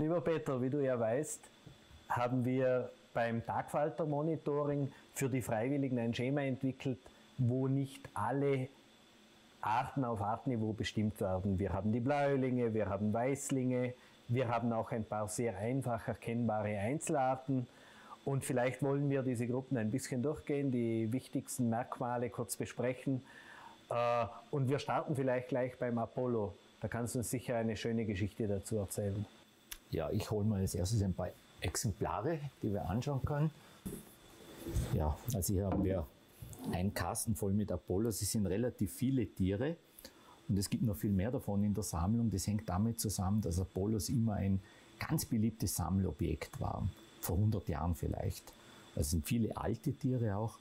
Lieber Peter, wie du ja weißt, haben wir beim Tagfalter-Monitoring für die Freiwilligen ein Schema entwickelt, wo nicht alle Arten auf Artniveau bestimmt werden. Wir haben die Bläulinge, wir haben Weißlinge, wir haben auch ein paar sehr einfach erkennbare Einzelarten. Und vielleicht wollen wir diese Gruppen ein bisschen durchgehen, die wichtigsten Merkmale kurz besprechen. Äh, und wir starten vielleicht gleich beim Apollo. Da kannst du uns sicher eine schöne Geschichte dazu erzählen. Ja, ich hole mal als erstes ein paar Exemplare, die wir anschauen können. Ja, also hier haben wir einen Kasten voll mit Apollos. Es sind relativ viele Tiere und es gibt noch viel mehr davon in der Sammlung. Das hängt damit zusammen, dass Apollos immer ein ganz beliebtes Sammelobjekt war, vor 100 Jahren vielleicht. Also sind viele alte Tiere auch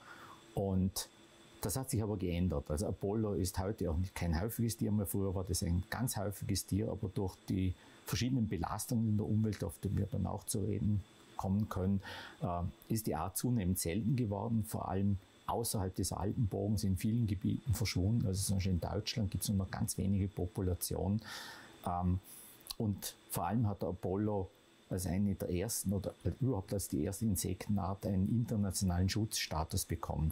und das hat sich aber geändert. Also Apollo ist heute auch kein häufiges Tier mehr. Früher war das ein ganz häufiges Tier, aber durch die verschiedenen Belastungen in der Umwelt, auf die wir dann auch zu reden kommen können, äh, ist die Art zunehmend selten geworden. Vor allem außerhalb des Alpenbogens in vielen Gebieten verschwunden. Also zum Beispiel in Deutschland gibt es nur noch ganz wenige Populationen. Ähm, und vor allem hat der Apollo als eine der ersten oder überhaupt als die erste Insektenart einen internationalen Schutzstatus bekommen.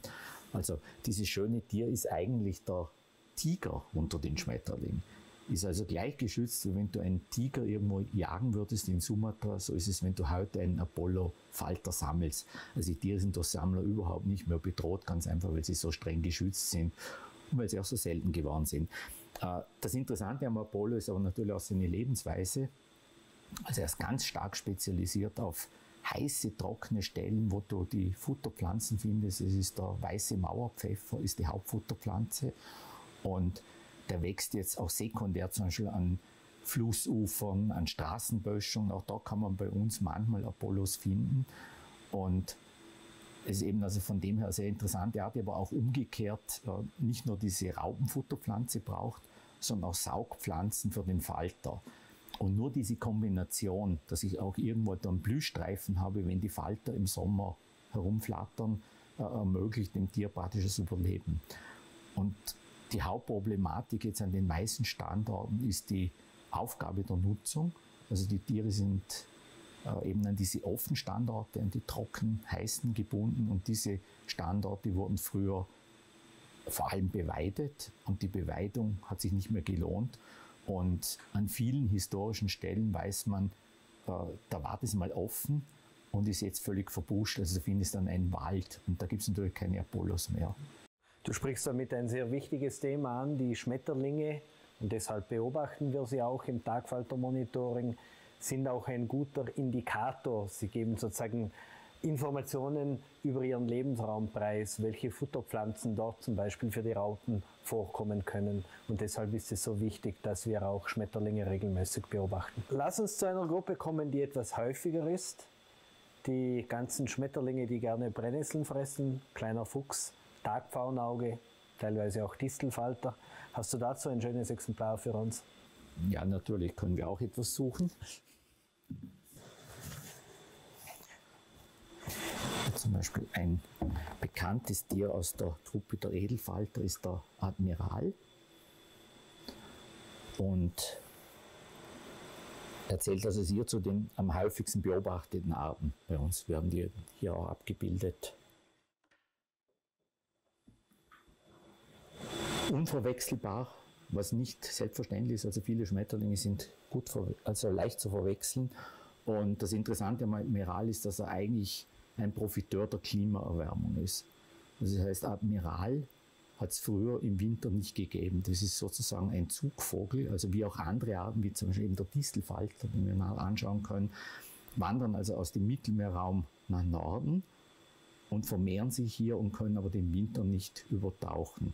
Also dieses schöne Tier ist eigentlich der Tiger unter den Schmetterlingen. Ist also gleich geschützt, wie wenn du einen Tiger irgendwo jagen würdest in Sumatra, so ist es, wenn du heute einen Apollo-Falter sammelst. Also die Tiere sind durch Sammler überhaupt nicht mehr bedroht, ganz einfach, weil sie so streng geschützt sind und weil sie auch so selten geworden sind. Äh, das Interessante am Apollo ist aber natürlich auch seine Lebensweise. Also er ist ganz stark spezialisiert auf heiße, trockene Stellen, wo du die Futterpflanzen findest. Es ist der weiße Mauerpfeffer, ist die Hauptfutterpflanze. Und der wächst jetzt auch sekundär zum Beispiel an Flussufern, an Straßenböschungen. Auch da kann man bei uns manchmal Apollos finden. Und es ist eben also von dem her sehr interessante Art, die aber auch umgekehrt äh, nicht nur diese Raupenfutterpflanze braucht, sondern auch Saugpflanzen für den Falter. Und nur diese Kombination, dass ich auch irgendwo dann Blühstreifen habe, wenn die Falter im Sommer herumflattern, äh, ermöglicht dem Tier praktisches Überleben. Und die Hauptproblematik jetzt an den meisten Standorten ist die Aufgabe der Nutzung. Also die Tiere sind äh, eben an diese offenen Standorte, an die trocken heißen gebunden und diese Standorte wurden früher vor allem beweidet und die Beweidung hat sich nicht mehr gelohnt. Und an vielen historischen Stellen weiß man, äh, da war das mal offen und ist jetzt völlig verbuscht. Also da findest dann einen Wald und da gibt es natürlich keine Apollos mehr. Du sprichst damit ein sehr wichtiges Thema an, die Schmetterlinge, und deshalb beobachten wir sie auch im Tagfaltermonitoring, sind auch ein guter Indikator. Sie geben sozusagen Informationen über ihren Lebensraumpreis, welche Futterpflanzen dort zum Beispiel für die Raupen vorkommen können. Und deshalb ist es so wichtig, dass wir auch Schmetterlinge regelmäßig beobachten. Lass uns zu einer Gruppe kommen, die etwas häufiger ist. Die ganzen Schmetterlinge, die gerne Brennnesseln fressen, kleiner Fuchs, Tagpfauenauge, teilweise auch Distelfalter. Hast du dazu ein schönes Exemplar für uns? Ja, natürlich können wir auch etwas suchen. Zum Beispiel ein bekanntes Tier aus der Truppe der Edelfalter ist der Admiral. Und erzählt also hier zu den am häufigsten beobachteten Arten bei uns. Wir haben die hier auch abgebildet. Unverwechselbar, was nicht selbstverständlich ist. Also viele Schmetterlinge sind gut, also leicht zu verwechseln. Und das Interessante am Admiral ist, dass er eigentlich ein Profiteur der Klimaerwärmung ist. Also das heißt, Admiral hat es früher im Winter nicht gegeben. Das ist sozusagen ein Zugvogel, also wie auch andere Arten, wie zum Beispiel eben der Distelfalter, den wir mal anschauen können, wandern also aus dem Mittelmeerraum nach Norden und vermehren sich hier und können aber den Winter nicht übertauchen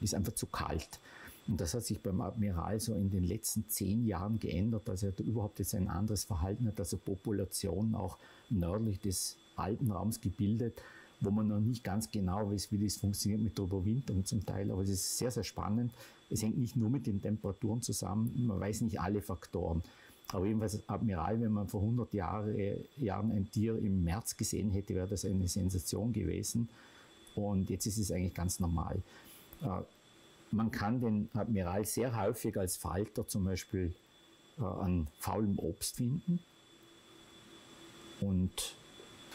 ist einfach zu kalt. Und das hat sich beim Admiral so in den letzten zehn Jahren geändert. Also er überhaupt jetzt ein anderes Verhalten, hat also Populationen auch nördlich des Alpenraums gebildet, wo man noch nicht ganz genau weiß, wie das funktioniert mit der Überwinterung zum Teil. Aber es ist sehr, sehr spannend. Es hängt nicht nur mit den Temperaturen zusammen. Man weiß nicht alle Faktoren. Aber jedenfalls Admiral, wenn man vor 100 Jahre, Jahren ein Tier im März gesehen hätte, wäre das eine Sensation gewesen. Und jetzt ist es eigentlich ganz normal. Äh, man kann den Admiral sehr häufig als Falter zum Beispiel äh, an faulem Obst finden. Und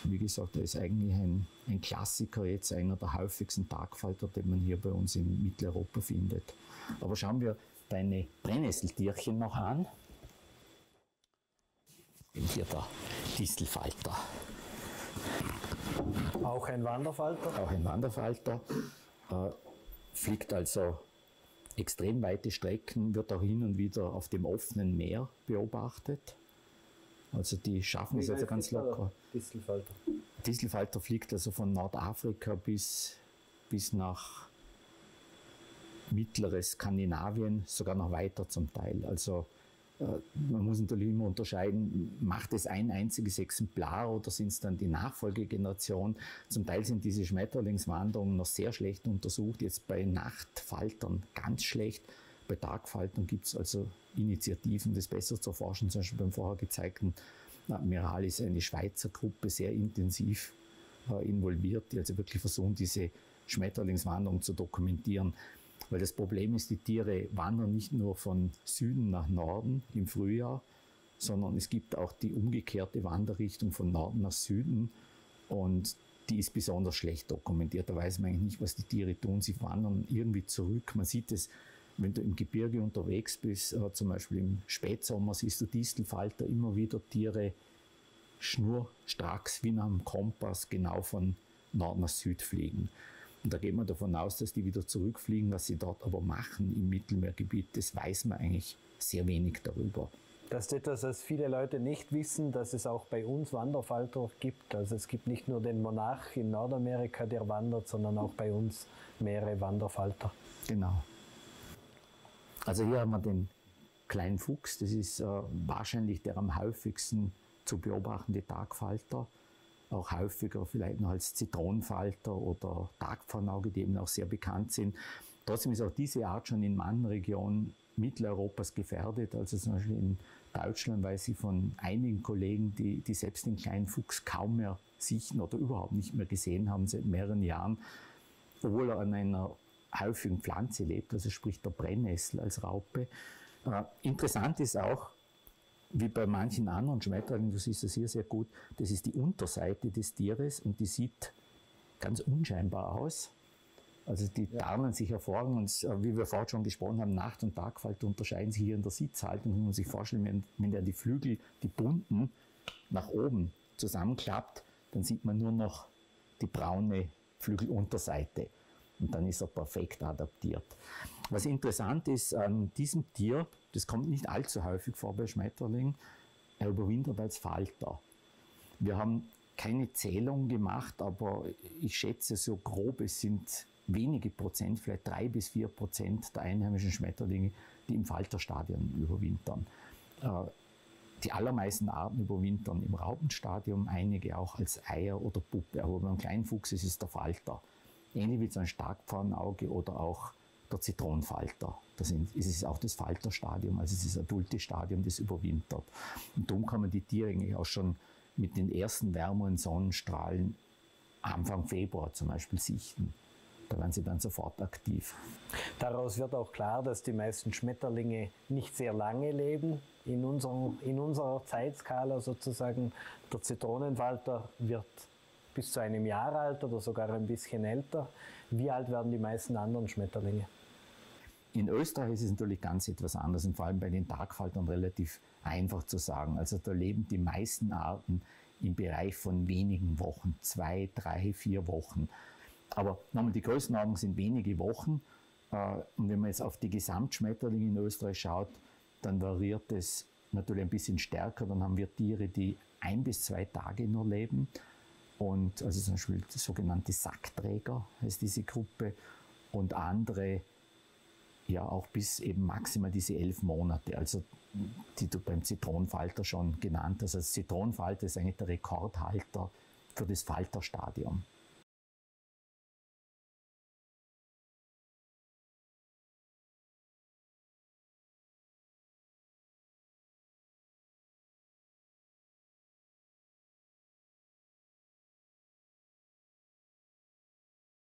wie gesagt, er ist eigentlich ein, ein Klassiker, jetzt einer der häufigsten Tagfalter, den man hier bei uns in Mitteleuropa findet. Aber schauen wir deine Brennnesseltierchen noch an. Hier der Distelfalter. Auch ein Wanderfalter? Auch ein Wanderfalter. Fliegt also extrem weite Strecken, wird auch hin und wieder auf dem offenen Meer beobachtet. Also die schaffen es also ganz locker. Distelfalter. Distelfalter fliegt also von Nordafrika bis, bis nach mittleres Skandinavien, sogar noch weiter zum Teil. Also man muss natürlich immer unterscheiden, macht es ein einziges Exemplar oder sind es dann die Nachfolgegeneration? Zum Teil sind diese Schmetterlingswanderungen noch sehr schlecht untersucht, jetzt bei Nachtfaltern ganz schlecht. Bei Tagfaltern gibt es also Initiativen, das besser zu erforschen. Zum Beispiel beim vorher gezeigten Admiral ist eine Schweizer Gruppe sehr intensiv äh, involviert, die also wirklich versuchen, diese Schmetterlingswanderung zu dokumentieren. Weil das Problem ist, die Tiere wandern nicht nur von Süden nach Norden im Frühjahr, sondern es gibt auch die umgekehrte Wanderrichtung von Norden nach Süden und die ist besonders schlecht dokumentiert. Da weiß man eigentlich nicht, was die Tiere tun. Sie wandern irgendwie zurück. Man sieht es, wenn du im Gebirge unterwegs bist, äh, zum Beispiel im Spätsommer, siehst du Distelfalter immer wieder Tiere schnurstracks wie nach einem Kompass genau von Nord nach Süd fliegen. Und da geht man davon aus, dass die wieder zurückfliegen. Was sie dort aber machen im Mittelmeergebiet, das weiß man eigentlich sehr wenig darüber. Das ist etwas, was viele Leute nicht wissen, dass es auch bei uns Wanderfalter gibt. Also es gibt nicht nur den Monarch in Nordamerika, der wandert, sondern auch bei uns mehrere Wanderfalter. Genau. Also hier haben wir den kleinen Fuchs, das ist äh, wahrscheinlich der am häufigsten zu beobachtende Tagfalter auch häufiger vielleicht noch als Zitronenfalter oder Tagpfannauge, die eben auch sehr bekannt sind. Trotzdem ist auch diese Art schon in manchen Regionen Mitteleuropas gefährdet. Also zum Beispiel in Deutschland weiß ich von einigen Kollegen, die, die selbst den kleinen Fuchs kaum mehr sichten oder überhaupt nicht mehr gesehen haben seit mehreren Jahren, obwohl er an einer häufigen Pflanze lebt, also sprich der Brennnessel als Raupe. Äh, interessant ist auch, wie bei manchen anderen Schmetterlingen, du siehst das hier sehr gut, das ist die Unterseite des Tieres und die sieht ganz unscheinbar aus. Also die ja. tarnen sich hervorragend und äh, wie wir vorhin schon gesprochen haben, Nacht- und Tagfalter unterscheiden sich hier in der Sitzhaltung. Wenn man sich vorstellen, wenn, wenn der die Flügel, die bunten, nach oben zusammenklappt, dann sieht man nur noch die braune Flügelunterseite. Und dann ist er perfekt adaptiert. Was interessant ist an diesem Tier, das kommt nicht allzu häufig vor bei Schmetterlingen, er überwintert als Falter. Wir haben keine Zählung gemacht, aber ich schätze so grob, es sind wenige Prozent, vielleicht drei bis vier Prozent der einheimischen Schmetterlinge, die im Falterstadium überwintern. Äh, die allermeisten Arten überwintern im Raupenstadium, einige auch als Eier oder Puppe, aber beim Kleinfuchs ist es der Falter ähnlich wie so ein Starkpfannauge oder auch der Zitronenfalter. Das ist auch das Falterstadium, also das adulte Stadium, das überwintert. Und darum kann man die Tiere eigentlich auch schon mit den ersten wärmeren Sonnenstrahlen Anfang Februar zum Beispiel sichten. Da werden sie dann sofort aktiv. Daraus wird auch klar, dass die meisten Schmetterlinge nicht sehr lange leben. In, unserem, in unserer Zeitskala sozusagen, der Zitronenfalter wird bis zu einem Jahr alt oder sogar ein bisschen älter. Wie alt werden die meisten anderen Schmetterlinge? In Österreich ist es natürlich ganz etwas anders und vor allem bei den Tagfaltern relativ einfach zu sagen. Also da leben die meisten Arten im Bereich von wenigen Wochen, zwei, drei, vier Wochen. Aber nochmal, die Größenordnung sind wenige Wochen. Äh, und wenn man jetzt auf die Gesamtschmetterlinge in Österreich schaut, dann variiert es natürlich ein bisschen stärker. Dann haben wir Tiere, die ein bis zwei Tage nur leben und also zum Beispiel sogenannte Sackträger heißt diese Gruppe und andere ja auch bis eben maximal diese elf Monate, also die du beim Zitronenfalter schon genannt hast. Also Zitronenfalter ist eigentlich der Rekordhalter für das Falterstadium.